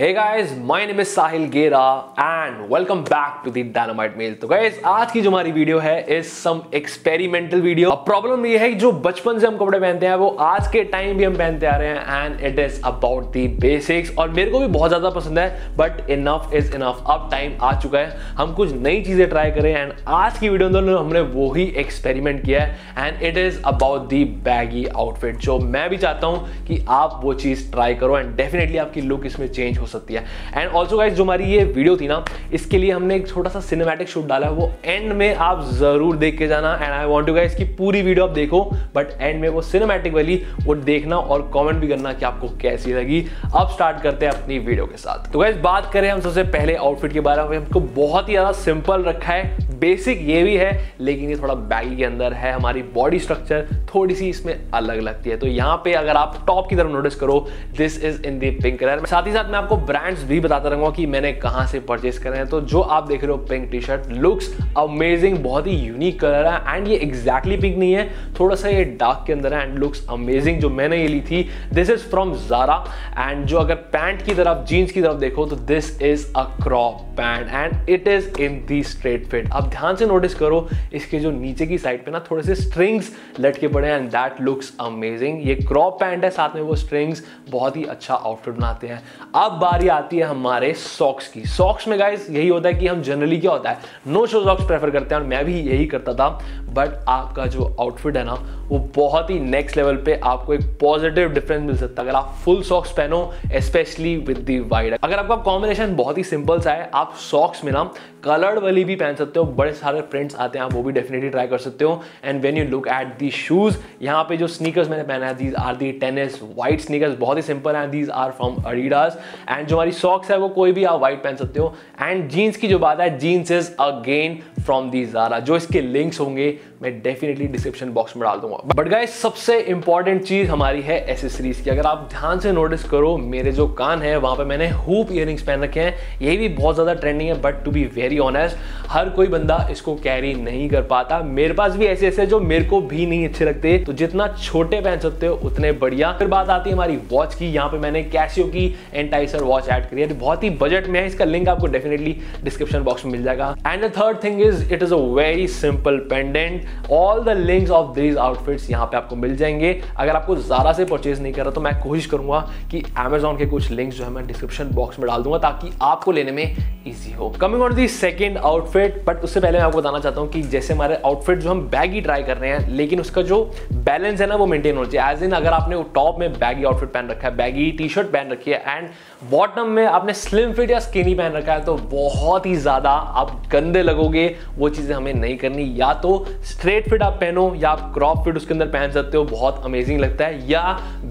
Hey guys, my name is Sahil Gera and welcome back to the Dynamite Mail. तो guys, आज की जो हमारी वीडियो है is some experimental video problem ये है कि जो बचपन से हम कपड़े पहनते हैं वो आज के टाइम भी हम पहनते आ रहे हैं and it is about the basics और मेरे को भी बहुत ज़्यादा पसंद है बट इनफ इज़ इनफ अब टाइम आ चुका है हम कुछ नई चीज़ें ट्राई करें एंड आज की वीडियो अंदर हमने वो ही एक्सपेरिमेंट किया है and it is about the baggy outfit जो मैं भी चाहता हूँ कि आप वो चीज़ ट्राई करो एंड डेफिनेटली आपकी लुक इसमें चेंज हो सकती है। एंड ऑल्सो गाइज़ जो हमारी ये वीडियो थी ना, इसके लिए हमने एक छोटा सा सिनेमैटिक शूट डाला है। वो एंड में आप ज़रूर देख के जाना। And I want to guys की पूरी वीडियो आप देखो बट एंड में वो सिनेमैटिक वाली, वो देखना और कॉमेंट भी करना कि आपको कैसी लगी। अब स्टार्ट करते हैं अपनी वीडियो के साथ। तो गाइज़ बात करें हम सबसे पहले आउटफिट के बारे में। हमको बहुत ही ज़्यादा सिंपल रखा है। बेसिक ये भी है, लेकिन ये थोड़ा बैगी के अंदर है, हमारी बॉडी स्ट्रक्चर थोड़ी सी इसमें अलग लगती है। तो यहाँ पे अगर आप टॉप की तरफ़ नोटिस करो this is in the pink colour साथ ही साथ मैं आपको ब्रांड्स भी बताता रहूँगा कि मैंने कहाँ से परचेस करे हैं। तो जो आप देख रहे हो pink T shirt looks amazing बहुत ही यूनिक कलर है एंड ये एग्जैक्टली पिंक नहीं है, थोड़ा सा ये डार्क के अंदर है एंड लुक्स अमेजिंग जो मैंने ये ली थी। This is from Zara and जो अगर पैंट की तरफ़ जीन्स की तरफ़ देखो तो this is a crop pant and it is in the straight fit अब ध्यान से नोटिस करो, इसके जो नीचे की साइड पे ना थोड़े से स्ट्रिंग्स लटके पड़े हैं एंड दैट लुक्स अमेजिंग ये क्रॉप पैंट है, साथ में वो स्ट्रिंग्स बहुत ही अच्छा आउटफिट बनाते हैं. अब बारी आती है हमारे सॉक्स की. सॉक्स में गाइज़ यही होता है कि हम जनरली क्या होता है? नो शो सॉक्स प्रेफर करते हैं, और मैं भी यही करता था. बट आपका जो आउटफिट है ना वो बहुत ही नेक्स्ट लेवल पे आपको एक पॉजिटिव डिफरेंस मिल सकता है। अगर आप फुल सॉक्स पहनो स्पेशली विद दी वाइड अगर आपका कॉम्बिनेशन बहुत ही सिंपल सा है, आप सॉक्स में ना कलर्ड वाली भी पहन सकते हो, बड़े सारे प्रिंट्स आते हैं, आप वो भी डेफिनेटली ट्राई कर सकते हो। And when you look at the shoes यहाँ पे जो स्नीकर्स मैंने पहना है these are the tennis white sneakers बहुत ही सिंपल है। These are from Adidas and जो हमारी सॉक्स है, वो कोई भी आप व्हाइट पहन सकते हो। एंड जीन्स की जो बात है jeans is again from the Zara जो इसके लिंक्स होंगे, मैं डेफिनेटली डिस्क्रिप्शन बॉक्स में डाल दूँगा। बट गाइस सबसे इंपॉर्टेंट चीज़ हमारी है एसेसरीज की। अगर आप ध्यान से नोटिस करो, मेरे जो कान है, वहाँ पे मैंने हुप इयर पहन रखे हैं। ये भी बहुत ज़्यादा ट्रेंडिंग है but to be very honest हर कोई बंदा इसको कैरी नहीं कर पाता। मेरे पास भी ऐसे ऐसे जो मेरे को भी नहीं अच्छे लगते। तो जितना छोटे पहन सकते हो, उतने बढ़िया। फिर बात आती है हमारी वॉच की। यहाँ पे मैंने कैसियो की एंटाइसर वॉच ऐड करी है। बहुत ही बजट में है। इसका लिंक आपको डेफिनेटली डिस्क्रिप्शन बॉक्स में मिल जाएगा। And the third thing is it is a very simple pendant all the links of these outfits यहाँ पे आपको मिल जाएँगे। अगर आपको ज़्यादा से परचेज नहीं कर रहा तो मैं कोशिश करूँगा कि अमेजोन के कुछ लिंक्स जो है मैं डिस्क्रिप्शन बॉक्स में डाल दूँगा, ताकि आपको लेने में ईजी हो। Coming on the second outfit but उससे पहले मैं आपको बताना चाहता हूँ कि जैसे हमारे आउटफिट जो हम बैगी ट्राई कर रहे हैं, लेकिन उसका जो बैलेंस है ना, वो मेंटेन होना चाहिए। एज इन अगर आपने टॉप में बैगी आउटफिट पहन रखा है बैगी टी शर्ट पहन रखी है एंड बॉटम में आपने स्लिम फिट या स्किनी पहन रखा है तो बहुत ही ज़्यादा आप गंदे लगोगे, वो चीज़ें हमें नहीं करनी। या तो स्ट्रेट फिट आप पहनो, या आप क्रॉप फिट उसके अंदर पहन सकते हो, बहुत अमेजिंग लगता है। या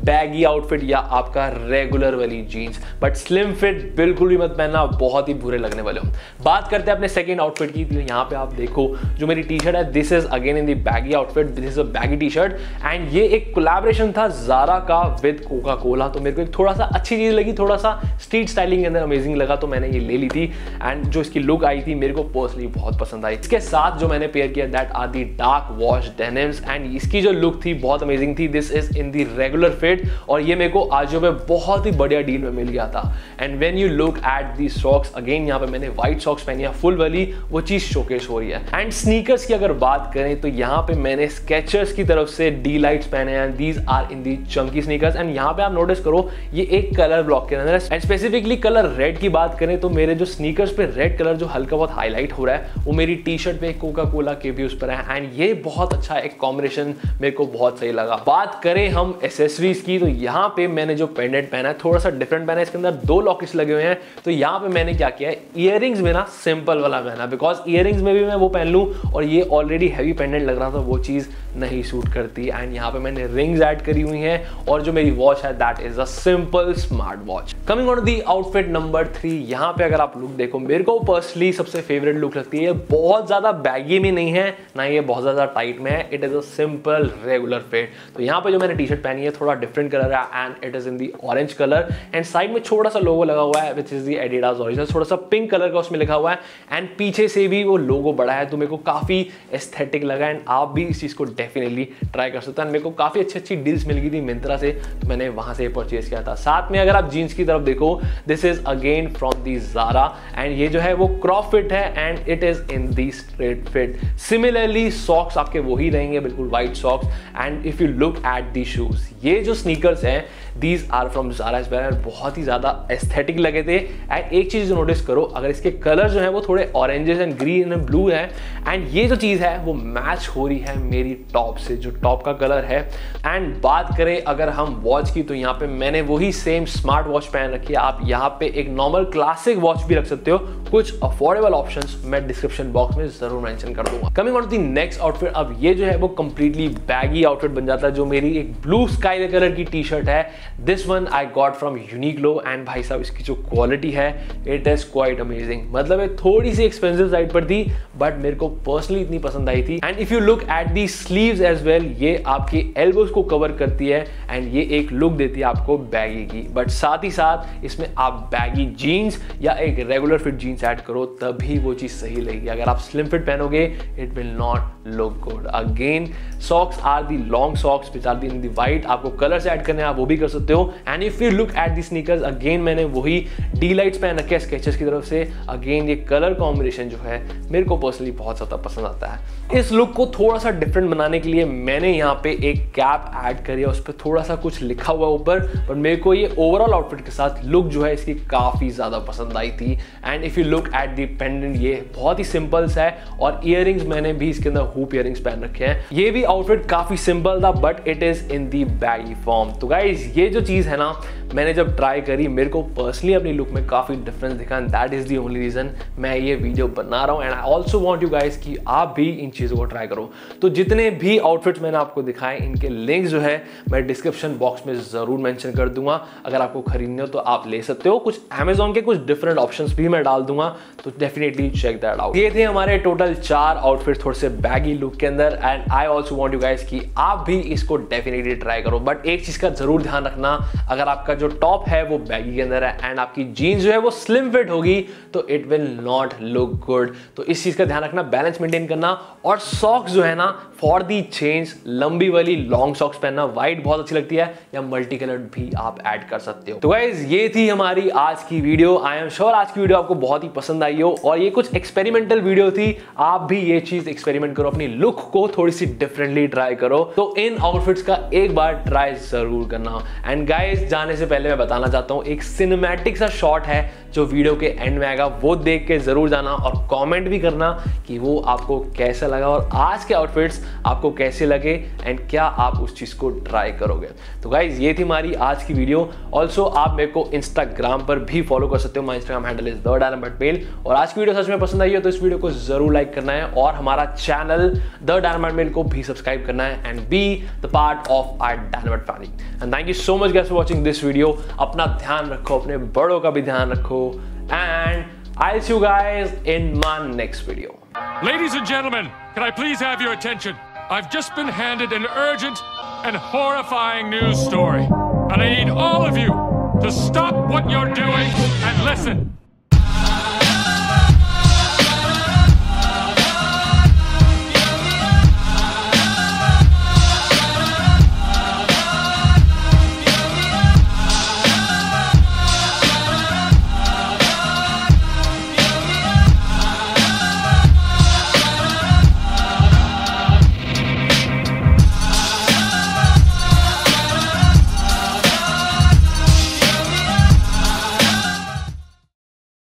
बैगी आउटफिट या आपका रेगुलर वाली जीन्स बट स्लिम फिट बिल्कुल भी मत पहनना, बहुत ही बुरे लगने वाले हो। बात करते हैं अपने सेकेंड आउटफिट की तो यहाँ पे आप देखो, जो मेरी टी शर्ट है this is again in the baggy outfit this is a baggy T shirt and ये एक कोलैबोरेशन था जारा का विद कोका कोला तो मेरे को एक थोड़ा सा अच्छी चीज़ लगी, थोड़ा सा स्ट्रीट स्टाइलिंग के अंदर अमेजिंग लगा तो मैंने ये ले ली थी। एंड जो इसकी लुक आई थी, मेरे को पर्सनली बहुत पसंद आई। इसके साथ जो मैंने पेयर किया that are the dark wash denims and इसकी जो लुक थी, बहुत अमेजिंग थी। This is in the regular fit और ये मेरे को आजो में बहुत ही बढ़िया डील में मिल गया था। And when you look at the socks again यहाँ पे मैंने व्हाइट सॉक्स पहनी है फुल वाली, वो चीज़ शोकेस हो रही है। एंड स्नीकर्स की अगर बात करें तो यहाँ पे मैंने स्केचर्स की तरफ़ से डी लाइट्स पहने हैं। These are in the chunky sneakers and यहाँ पे आप नोटिस करो, ये एक कलर ब्लॉक के अंदर एंड स्पेसिफिकली कलर रेड की बात करें तो मेरे जो स्नीकर्स पे रेड कलर जो हल्का बहुत हाईलाइट हो रहा है, वो मेरी टी शर्ट पे कोका कोला के भी उस पर है। एंड ये बहुत अच्छा एक कॉम्बिनेशन मेरे को बहुत सही लगा। बात करें हम एसेसरीज की तो यहाँ पे मैंने जो पेंडेंट पहना है थोड़ा सा डिफरेंट पहना है। इसके अंदर दो लॉकेट्स लगे हुए हैं। तो यहाँ पे मैंने क्या किया है? इयर में ना सिंपल वाला पहना। बिकॉज़ इयर में भी मैं वो पहन लूँ और ये ऑलरेडी हैवी पेंडेंट लग रहा था, वो चीज़ नहीं सूट करती। एंड यहाँ पे मैंने रिंग्स ऐड करी हुई हैं और जो मेरी वॉच है that is a simple smart watch coming on the outfit number three यहाँ पे अगर आप लुक देखो, मेरे को पर्सनली सबसे फेवरेट लुक लगती है। बहुत ज़्यादा बैगी में नहीं है, ना ये बहुत ज़्यादा टाइट में है। It is a simple regular fit तो यहाँ पे जो मैंने टी शर्ट पहनी है, थोड़ा डिफरेंट कलर है and it is in the orange colour and side में छोटा सा लोगो लगा हुआ है which is the Adidas original थोड़ा सा पिंक कलर का उसमें लिखा हुआ है। एंड पीछे से भी वो लोगो बड़ा है तो मेरे को काफ़ी एस्थेटिक लगा एंड आप भी इस चीज़ को डेफिनेटली ट्राई कर सकता है। मेरे को काफ़ी अच्छी अच्छी डील्स मिल गई थी मिंत्रा से तो मैंने वहाँ से परचेज किया था। साथ में अगर आप जीन्स की तरफ़ देखो this is again from the Zara and ये जो है वो क्रॉप फिट है and it is in the straight fit similarly socks आपके वही रहेंगे, बिल्कुल white socks and if you look at the shoes ये जो स्नीकर्स हैं these are from Zara banner बहुत ही ज़्यादा एस्थेटिक लगे थे। एंड एक चीज़ नोटिस करो, अगर इसके कलर जो है वो थोड़े oranges and green and blue है एंड ये जो चीज़ है वो मैच हो रही है मेरी टॉप से, जो टॉप का कलर है। एंड बात करें अगर हम वॉच की तो यहाँ पे मैंने वही सेम स्मार्ट वॉच पहन रखी है। आप यहाँ पे एक नॉर्मल क्लासिक वॉच भी रख सकते हो। कुछ अफोर्डेबल ऑप्शन मैं डिस्क्रिप्शन बॉक्स में ज़रूर मेंशन कर दूँगा। Coming on the next outfit अब ये जो है वो कंप्लीटली बैगी आउटफिट बन जाता है, जो मेरी एक ब्लू स्काई कलर की टी शर्ट है। This one I got from Uniqlo and भाई साहब, इसकी जो क्वालिटी है इट इज़ क्वाइट अमेजिंग मतलब थोड़ी सी एक्सपेंसिव साइड पर थी बट मेरे को पर्सनली इतनी पसंद आई थी. And if you look at the sleeves as well ये आपकी एल्बोज को कवर करती है एंड ये एक लुक देती है आपको बैगी की. बट साथ ही साथ इसमें आप बैगी जीन्स या एक रेगुलर फिट जीन्स ऐड करो, तभी वो चीज़ सही लगेगी. अगर आप slim fit पहनोगे it will not look good again socks are the long socks which are the in the white आपको कलर से ऐड करने आप वो भी कर सकते हो. And if you look at the sneakers again मैंने वही डी लाइट्स पहन रखे स्केचेस की तरफ़ से. अगेन ये कलर कॉम्बिनेशन जो है, मेरे को पर्सनली बहुत ज़्यादा पसंद आता है. इस लुक को थोड़ा सा डिफरेंट बनाने के लिए मैंने यहाँ पे एक कैप ऐड करी है, उस पर थोड़ा सा कुछ लिखा हुआ ऊपर. पर मेरे को ये ओवरऑल आउटफिट के साथ लुक जो है, इसकी काफ़ी ज़्यादा पसंद आई थी. And if you look at the pendant ये बहुत ही सिंपल सा है. और इयर मैंने भी इसके अंदर हुप इयर पहन रखे हैं. ये भी आउटफिट काफ़ी सिंपल था but it is in the baggy form तो गाइज़ ये जो चीज़ है ना, मैंने जब ट्राई करी, मेरे को पर्सनली अपनी लुक में काफ़ी डिफरेंस दिखा and that is the only reason मैं ये वीडियो बना रहा हूँ and I also want you guys कि आप भी इन चीज़ों को ट्राई करो। तो जितने भी आउटफिट्स मैंने आपको दिखाए, इनके लिंक जो है, मैं डिस्क्रिप्शन बॉक्स में ज़रूर मैंशन कर दूँगा। अगर आपको खरीदने हो तो आप ले सकते हो। कुछ अमेजोन के कुछ डिफरेंट ऑप्शन भी मैं डाल दूँगा तो डेफिनेटली चेक दैट आउट ये थे हमारे टोटल चार आउटफिट थोड़े से बैगी लुक के अंदर and I also want you guys कि आप भी इसको डेफिनेटली ट्राई करो। बट एक चीज़ का ज़रूर ध्यान रखना। अगर आपका जो टॉप है वो बैगी के अंदर है एंड आपकी जीन्स जो है वो स्लिम फिट होगी तो it will not look good तो इस चीज़ का ध्यान रखना बैलेंस मेंटेन करना और सॉक्स जो है ना फॉर दी चेंज लंबी वाली लॉन्ग सॉक्स पहनना व्हाइट बहुत अच्छी लगती है या मल्टी कलर्ड भी आप ऐड कर सकते हो। तो गाइज़ ये थी हमारी आज की वीडियो आई एम श्योर आज की वीडियो आपको बहुत ही पसंद आई हो और ये कुछ एक्सपेरिमेंटल वीडियो थी। आप भी ये चीज़ एक्सपेरिमेंट करो, अपनी लुक को थोड़ी सी डिफरेंटली ट्राई करो। तो इन आउटफिट्स का एक बार ट्राई ज़रूर करना। एंड गाइज़ जाने से पहले मैं बताना चाहता हूँ, एक सिनेमैटिक सा शॉट है जो वीडियो के एंड में आएगा, वो देख के ज़रूर जाना और कमेंट भी करना कि वो आपको कैसा लगा और आज के आउटफिट्स आपको कैसे लगे एंड क्या आप उस चीज़ को ट्राई करोगे। तो गाइज़ ये थी हमारी आज की वीडियो ऑल्सो आप मेरे को इंस्टाग्राम पर भी फॉलो कर सकते हो। My Instagram handle is the dynamite male और आज की वीडियो सच में पसंद आई हो तो इस वीडियो को ज़रूर लाइक करना है और हमारा चैनल द डायनामाइट मेल को भी सब्सक्राइब करना है and be the part of our dynamite family and thank you So much guys for watching this video अपना ध्यान रखो अपने बड़ों का भी ध्यान रखो and I'll see you guys in my next video. Ladies and gentlemen, can I please have your attention? I've just been handed an urgent and horrifying news story. And I need all of you to stop what you're doing and listen.